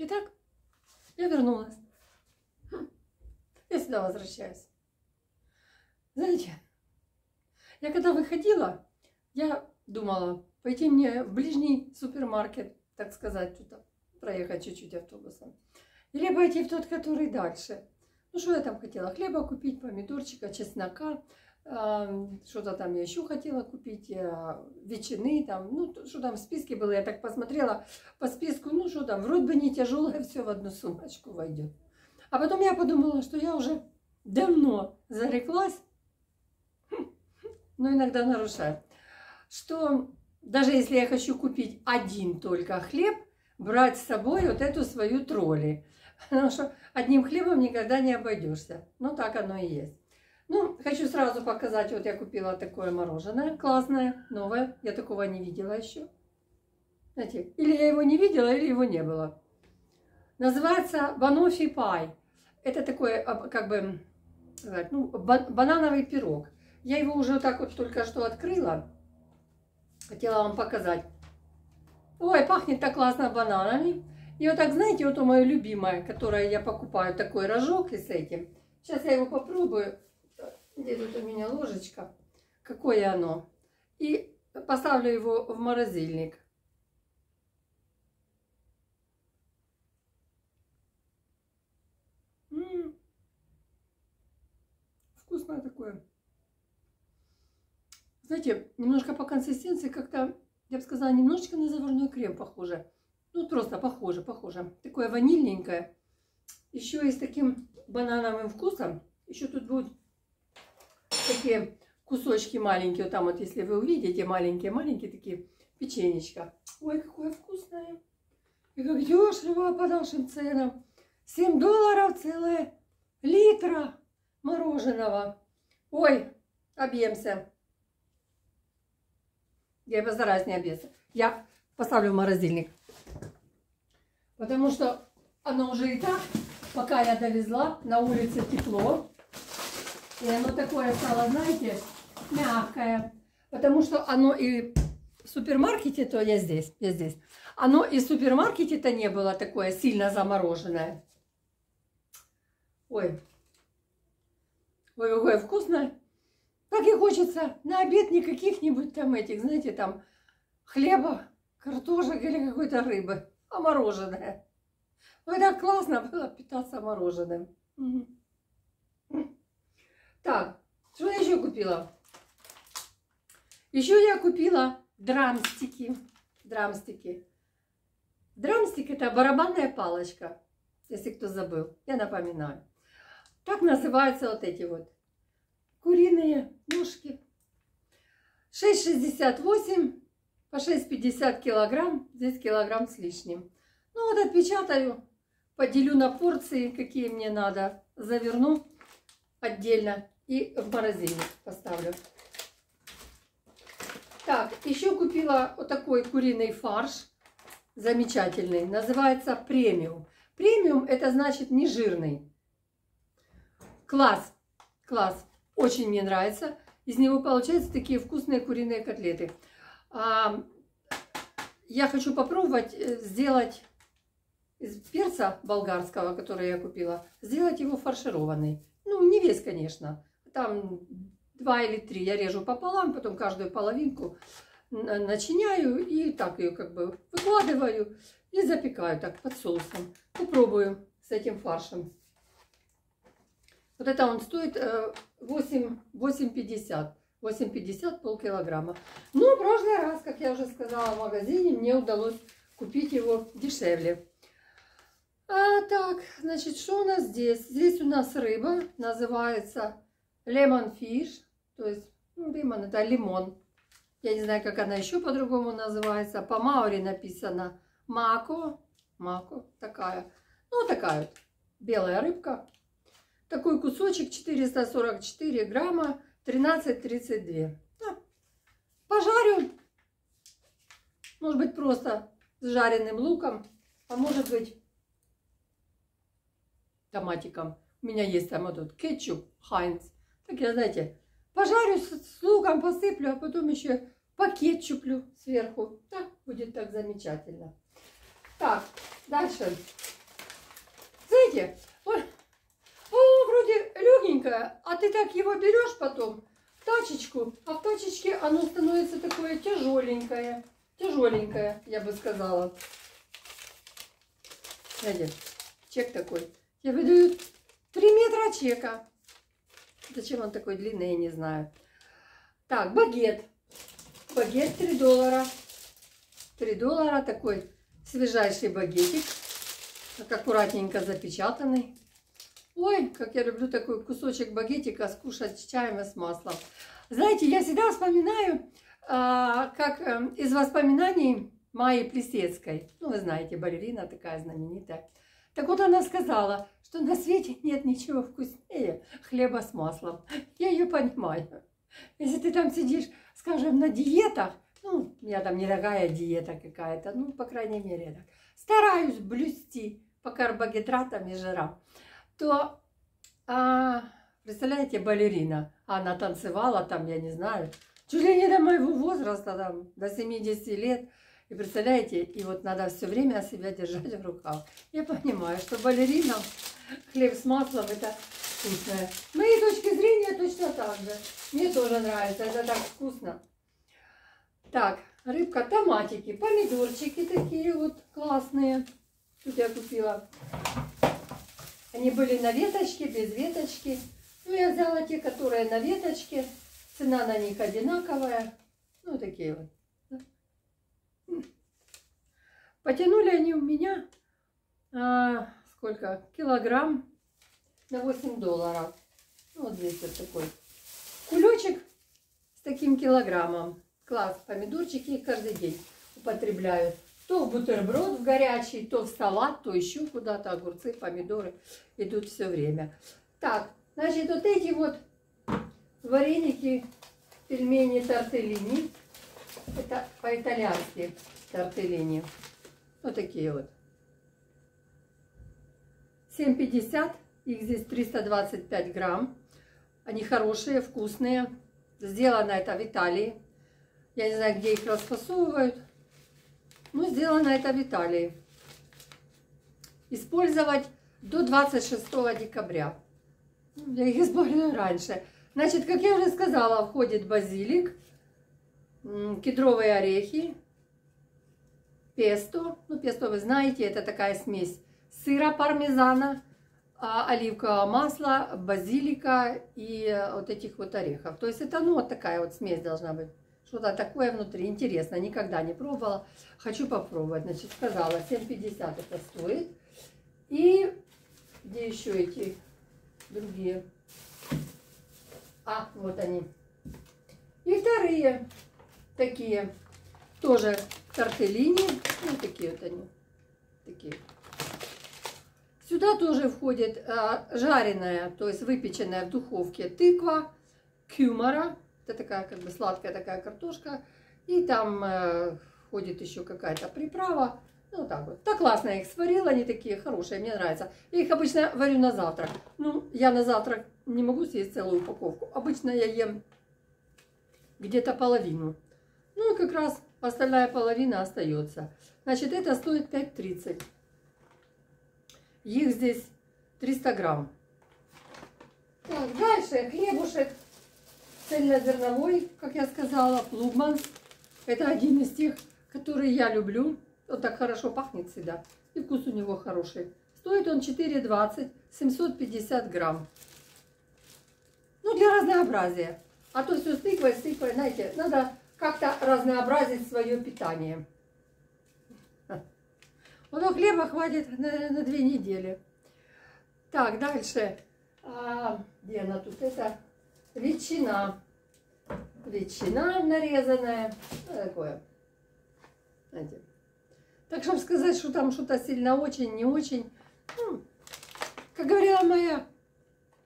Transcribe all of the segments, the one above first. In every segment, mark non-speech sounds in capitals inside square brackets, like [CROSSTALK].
Итак, я вернулась. Я сюда возвращаюсь. Знаете, я когда выходила, я думала пойти мне в ближний супермаркет, так сказать, что-то проехать чуть-чуть автобусом. Или пойти в тот, который дальше. Ну, что я там хотела? Хлеба купить, помидорчика, чеснока, что-то там я еще хотела купить, э, ветчины, там, ну, что там в списке было, я так посмотрела по списку, ну, что там, вроде бы не тяжелое, все в одну сумочку войдет. А потом я подумала, что я уже давно зареклась, но иногда нарушаю, что даже если я хочу купить один только хлеб, брать с собой вот эту свою тролли. [LAUGHS] Потому что одним хлебом никогда не обойдешься. Ну, так оно и есть. Ну, хочу сразу показать, вот я купила такое мороженое, классное, новое. Я такого не видела еще. Знаете, или я его не видела, или его не было. Называется банофи пай. Это такой, как бы, ну, банановый пирог. Я его уже так вот только что открыла. Хотела вам показать. Ой, пахнет так классно бананами. И вот так, знаете, вот мое любимое, которое я покупаю, такой рожок и с этим. Сейчас я его попробую. Где тут у меня ложечка? Какое оно? И поставлю его в морозильник. М -м -м. Вкусное такое. Знаете, немножко по консистенции как-то, я бы сказала, немножечко на заварной крем похоже. Ну, просто похоже, похоже. Такое ванильненькое. Еще и с таким банановым вкусом. Еще тут будут такие кусочки маленькие, вот там вот, если вы увидите, маленькие-маленькие такие печенечка. Ой, какое вкусное. И как дешево по нашим ценам. 7 долларов целая литра мороженого. Ой, объемся. Я постараюсь не объесться. Я поставлю в морозильник. Потому что оно уже и так, пока я довезла, на улице тепло. И оно такое стало, знаете, мягкое. Потому что оно и в супермаркете, то я здесь, я здесь. Оно и в супермаркете-то не было такое сильно замороженное. Ой. Ой, какое вкусное. Как и хочется на обед не каких-нибудь там этих, знаете, там хлеба, картошек или какой-то рыбы, а мороженое. Ой, так классно было питаться мороженым. Так, что я еще купила? Еще я купила драмстики. Драмстики. Драмстик это барабанная палочка, если кто забыл. Я напоминаю. Так называются вот эти вот куриные ножки. 6,68 по 6,50 килограмм. Здесь килограмм с лишним. Ну вот отпечатаю, поделю на порции, какие мне надо. Заверну отдельно и в морозильник поставлю. Так, еще купила вот такой куриный фарш. Замечательный. Называется премиум. Премиум это значит не жирный. Класс. Класс. Очень мне нравится. Из него получаются такие вкусные куриные котлеты. А, я хочу попробовать э, сделать из перца болгарского, который я купила, сделать его фаршированный. Ну, не весь, конечно. Там два или три я режу пополам, потом каждую половинку начиняю и так ее как бы выкладываю и запекаю так под соусом. Попробую с этим фаршем. Вот это он стоит 8,50. 8,50 полкилограмма. Ну, в прошлый раз, как я уже сказала в магазине, мне удалось купить его дешевле. А, так, значит, что у нас здесь? Здесь у нас рыба, называется lemon fish, то есть, ну, лимон, это лимон. Я не знаю, как она еще по-другому называется. По маури написано мако, мако, такая. Ну, такая вот белая рыбка. Такой кусочек 444 грамма, 13,32. Да. Пожарю. Может быть, просто с жареным луком, а может быть, томатиком. У меня есть там вот кетчуп Хайнц. Так я, знаете, пожарю с, луком, посыплю, а потом еще по кетчуплю сверху. Так будет так замечательно. Так, дальше. Знаете, он, он вроде легенькое, а ты так его берешь потом в тачечку, а в тачечке оно становится такое тяжеленькое. Тяжеленькое, я бы сказала. Знаете, чек такой. Я выдаю 3 метра чека. Зачем он такой длинный, я не знаю. Так, багет. Багет 3 доллара. 3 доллара такой свежайший багетик. Так аккуратненько запечатанный. Ой, как я люблю такой кусочек багетика скушать с чаем и с маслом. Знаете, я всегда вспоминаю, а, как эм, из воспоминаний Майи Плесецкой. Ну, вы знаете, балерина такая знаменитая. Так вот она сказала, что на свете нет ничего вкуснее хлеба с маслом. Я ее понимаю. Если ты там сидишь, скажем, на диетах, ну, у меня там недорогая диета какая-то, ну, по крайней мере, так, стараюсь блюсти по карбогидратам и жирам, то, а, представляете, балерина, она танцевала там, я не знаю, чуть ли не до моего возраста, там, до 70 лет, и представляете, и вот надо все время себя держать в руках. Я понимаю, что балерина, хлеб с маслом, это вкусное. С точки зрения точно так же. Мне тоже нравится, это так вкусно. Так, рыбка, томатики, помидорчики такие вот классные. Тут я купила. Они были на веточке, без веточки. Ну, я взяла те, которые на веточке. Цена на них одинаковая. Ну, такие вот. Потянули они у меня а, сколько? Килограмм на 8 долларов. Вот здесь вот такой кулечек с таким килограммом. Класс, помидорчики их каждый день употребляют. То в бутерброд в горячий, то в салат, то еще куда-то. Огурцы, помидоры идут все время. Так, значит, вот эти вот вареники, пельмени тортеллини. Это по-итальянски тортеллини. Вот такие вот. 7,50. Их здесь 325 грамм. Они хорошие, вкусные. Сделано это в Италии. Я не знаю, где их расфасовывают. Но сделано это в Италии. Использовать до 26 декабря. Я их использую раньше. Значит, как я уже сказала, входит базилик, кедровые орехи, песто. Ну, песто вы знаете, это такая смесь сыра пармезана, а, оливкового масла, базилика и вот этих вот орехов. То есть это, ну, вот такая вот смесь должна быть. Что-то такое внутри. Интересно, никогда не пробовала. Хочу попробовать. Значит, сказала, 7,50 это стоит. И где еще эти другие? А, вот они. И вторые такие тоже тортеллини. Ну, такие вот они. Такие. Сюда тоже входит а, жареная, то есть выпеченная в духовке тыква, кюмара. Это такая как бы сладкая такая картошка. И там э, входит еще какая-то приправа. Ну, так вот. Так классно я их сварила, они такие хорошие, мне нравятся. Я их обычно варю на завтрак. Ну, я на завтрак не могу съесть целую упаковку. Обычно я ем где-то половину. Ну, и как раз остальная половина остается. Значит, это стоит 5,30. Их здесь 300 грамм. Так, дальше хлебушек цельнозерновой, как я сказала, плугман. Это один из тех, которые я люблю. Он так хорошо пахнет всегда. И вкус у него хороший. Стоит он 4,20, 750 грамм. Ну, для разнообразия. А то все с тыквой, с тыквой, знаете, надо как-то разнообразить свое питание. [LAUGHS] Вот хлеба хватит на, на две недели. Так, дальше. А, где она тут? Это ветчина. Ветчина нарезанная. Ну, такое. Знаете. Так, чтобы сказать, что там что-то сильно очень, не очень. Ну, как говорила моя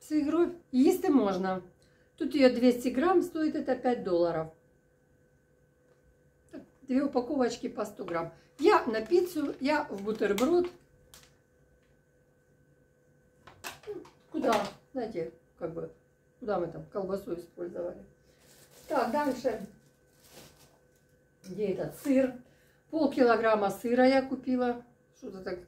свекровь, есть и можно. Тут ее 200 грамм стоит, это 5 долларов. Две упаковочки по 100 грамм. Я на пиццу, я в бутерброд. Куда? Знаете, как бы, куда мы там колбасу использовали. Так, дальше. Где этот сыр? Пол килограмма сыра я купила. Что-то так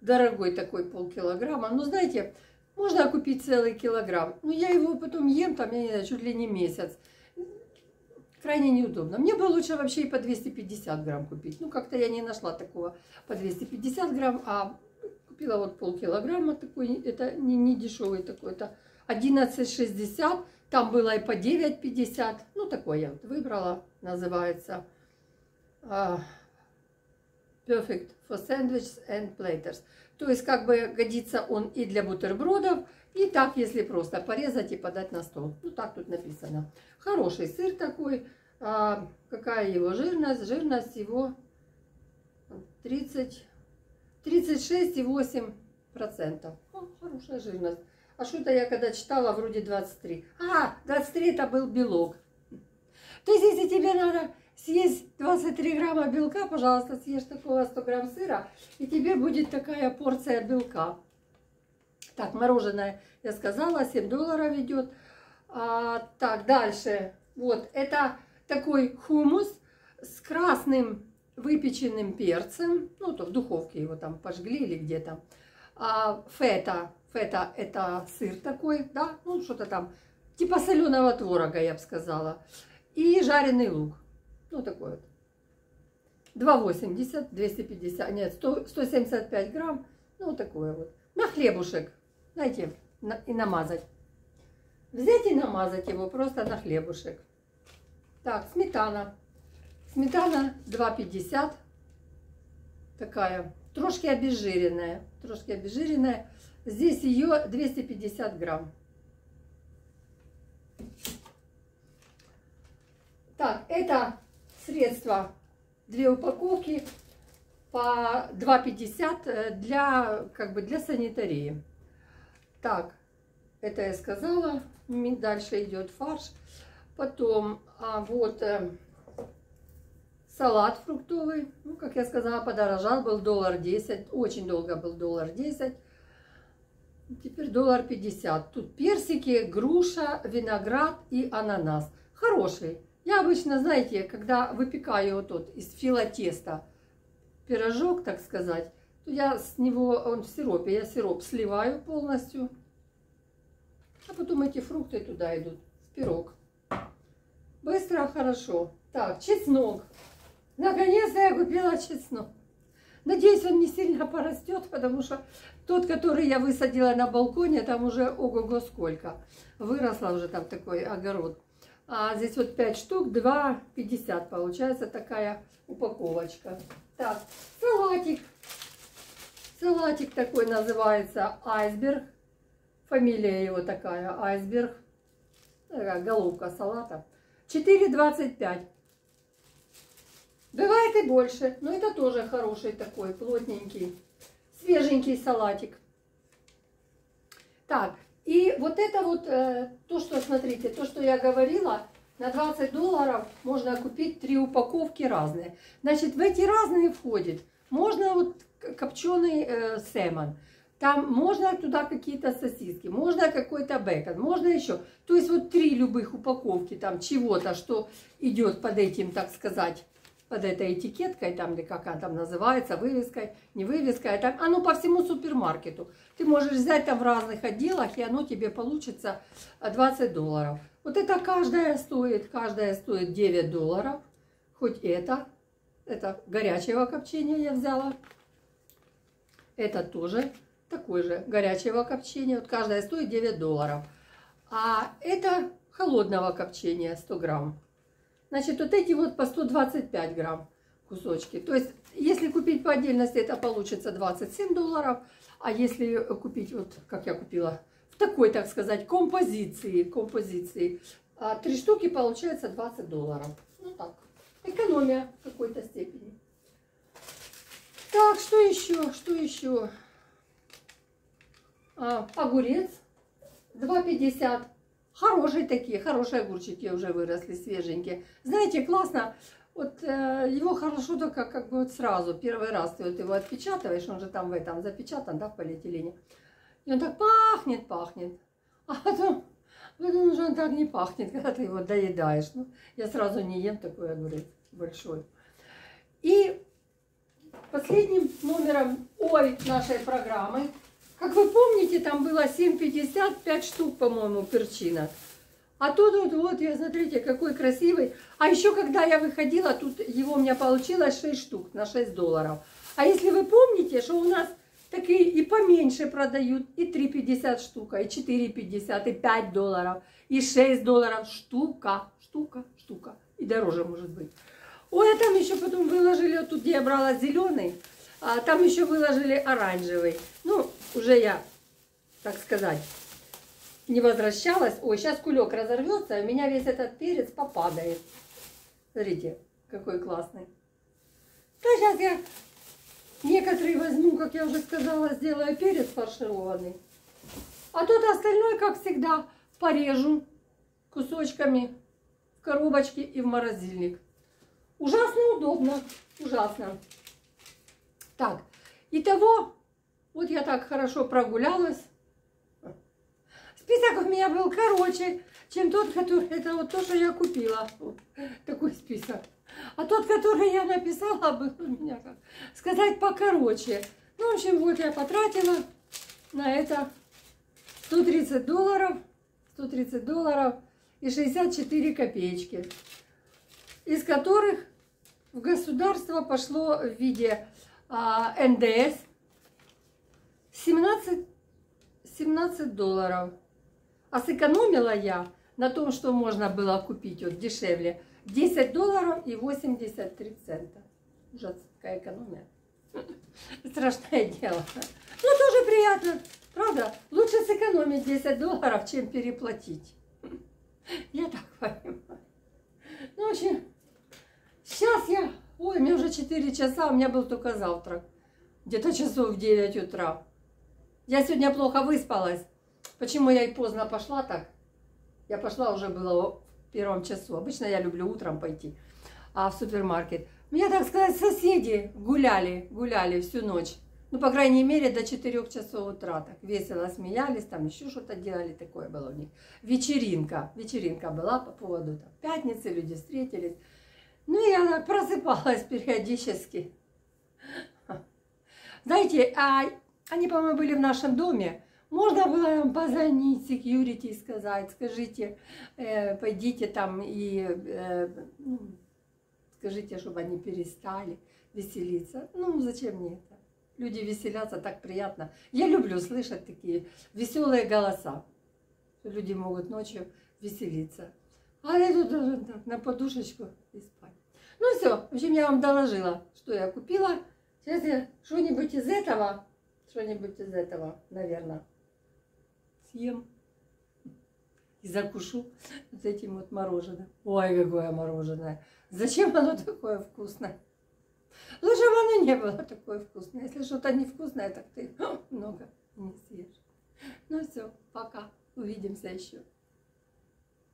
дорогой такой полкилограмма. Но знаете, можно купить целый килограмм. Но я его потом ем, там, я не знаю, чуть ли не месяц. Крайне неудобно. Мне бы лучше вообще и по 250 грамм купить. Ну, как-то я не нашла такого по 250 грамм, а купила вот полкилограмма такой. Это не, не дешевый такой, это 11,60. Там было и по 9,50. Ну, такое я вот выбрала. Называется uh, Perfect for Sandwiches and Platters. То есть, как бы годится он и для бутербродов, и так, если просто порезать и подать на стол. Ну, так тут написано. Хороший сыр такой. А, какая его жирность? Жирность его 30, 36,8%. О, хорошая жирность. А что-то я когда читала, вроде 23. А, 23 это был белок. То есть, если тебе надо съесть 23 грамма белка, пожалуйста, съешь такого 100 грамм сыра, и тебе будет такая порция белка. Так, мороженое, я сказала, 7 долларов идет. А, так, дальше. Вот, это такой хумус с красным выпеченным перцем. Ну, то в духовке его там пожгли или где-то. А, фета, фета это сыр такой, да, ну, что-то там, типа соленого творога, я бы сказала. И жареный лук. Ну, такой вот. 2,80, 250, нет, 100, 175 грамм. Ну, такое вот. На хлебушек, знаете, на, и намазать. Взять и намазать его просто на хлебушек. Так, сметана. Сметана 2,50. Такая, трошки обезжиренная. Трошки обезжиренная. Здесь ее 250 грамм. Так, это средства, две упаковки по 2,50 э, для, как бы для санитарии. Так, это я сказала. Дальше идет фарш. Потом а, вот э, салат фруктовый. Ну, как я сказала, подорожал. Был доллар 10. Очень долго был доллар 10. Теперь доллар 50. Тут персики, груша, виноград и ананас. Хороший. Я обычно, знаете, когда выпекаю вот тот из филотеста пирожок, так сказать, то я с него, он в сиропе, я сироп сливаю полностью, а потом эти фрукты туда идут, в пирог. Быстро, хорошо. Так, чеснок. Наконец-то я купила чеснок. Надеюсь, он не сильно порастет, потому что тот, который я высадила на балконе, там уже ого-го сколько. Выросла уже там такой огород. А здесь вот 5 штук, 2,50 получается такая упаковочка. Так, салатик. Салатик такой называется айсберг. Фамилия его такая, айсберг. Такая головка салата. 4,25. Бывает и больше, но это тоже хороший такой, плотненький, свеженький салатик. Так, и вот это вот, э, то, что, смотрите, то, что я говорила, на 20 долларов можно купить три упаковки разные. Значит, в эти разные входит, можно вот копченый э, сэмон, там можно туда какие-то сосиски, можно какой-то бекон, можно еще. То есть вот три любых упаковки там чего-то, что идет под этим, так сказать, под этой этикеткой, там, или как она там называется, вывеской, не вывеской, а там, оно по всему супермаркету. Ты можешь взять там в разных отделах, и оно тебе получится 20 долларов. Вот это каждая стоит, каждая стоит 9 долларов. Хоть это, это горячего копчения я взяла. Это тоже такой же горячего копчения. Вот каждая стоит 9 долларов. А это холодного копчения 100 грамм. Значит, вот эти вот по 125 грамм кусочки. То есть, если купить по отдельности, это получится 27 долларов. А если купить, вот как я купила, в такой, так сказать, композиции, композиции, а три штуки получается 20 долларов. Ну так, экономия в какой-то степени. Так, что еще, что еще? А, огурец 2,50 Хорошие такие, хорошие огурчики уже выросли, свеженькие. Знаете, классно, вот э, его хорошо только как бы вот сразу, первый раз ты вот его отпечатываешь, он же там в этом запечатан, да, в полиэтилене. И он так пахнет, пахнет. А потом, потом уже он так не пахнет, [LAUGHS] когда ты его доедаешь. Ну, я сразу не ем такой огурец большой. И последним номером ой нашей программы. Как вы помните, там было 7,50, 5 штук, по-моему, перчинок. А тут вот, вот, я смотрите, какой красивый. А еще, когда я выходила, тут его у меня получилось 6 штук на 6 долларов. А если вы помните, что у нас такие и поменьше продают, и 3,50 штука, и 4,50, и 5 долларов, и 6 долларов штука, штука, штука. И дороже может быть. Ой, а там еще потом выложили, вот тут где я брала зеленый, а там еще выложили оранжевый. Ну, уже я, так сказать, не возвращалась. Ой, сейчас кулек разорвется, у меня весь этот перец попадает. Смотрите, какой классный. Да, сейчас я некоторые возьму, как я уже сказала, сделаю перец фаршированный. А тут остальное, как всегда, порежу кусочками в коробочке и в морозильник. Ужасно удобно, ужасно. Так, итого, вот я так хорошо прогулялась. Список у меня был короче, чем тот, который... Это вот то, что я купила. Вот, такой список. А тот, который я написала, был у меня, как сказать, покороче. Ну, в общем, вот я потратила на это 130 долларов. 130 долларов и 64 копеечки. Из которых в государство пошло в виде а, НДС 17, 17 долларов. А сэкономила я на том, что можно было купить вот дешевле, 10 долларов и 83 цента. Ужас, какая экономия. [LAUGHS] Страшное дело. Ну, тоже приятно. Правда? Лучше сэкономить 10 долларов, чем переплатить. [LAUGHS] Я так понимаю. Ну, в общем, сейчас я... Ой, мне уже 4 часа, у меня был только завтрак. Где-то часов в 9 утра. Я сегодня плохо выспалась. Почему я и поздно пошла так? Я пошла уже было в первом часу. Обычно я люблю утром пойти а в супермаркет. Меня, так сказать, соседи гуляли, гуляли всю ночь. Ну, по крайней мере, до 4 часов утра. Так весело смеялись, там еще что-то делали, такое было у них. Вечеринка, вечеринка была по поводу там, пятницы, люди встретились. Ну, я так просыпалась периодически. Знаете, а они, по-моему, были в нашем доме. Можно было им позвонить секьюрити и сказать, скажите, э, пойдите там и э, скажите, чтобы они перестали веселиться. Ну, зачем мне это? Люди веселятся, так приятно. Я люблю слышать такие веселые голоса. Люди могут ночью веселиться. А я тут должен так, на подушечку и спать. Ну все, в общем, я вам доложила, что я купила. Сейчас я что-нибудь из этого, что-нибудь из этого, наверное, съем и закушу вот этим вот мороженым. Ой, какое мороженое! Зачем оно такое вкусное? Лучше бы оно не было такое вкусное. Если что-то невкусное, так ты много не съешь. Ну все, пока. Увидимся еще.